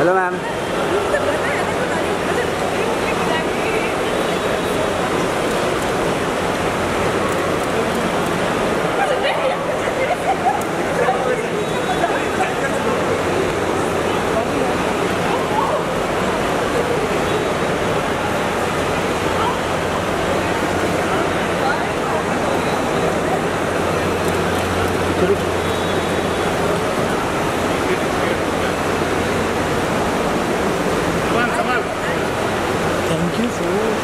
Hello ma'am. Thank you. 民族舞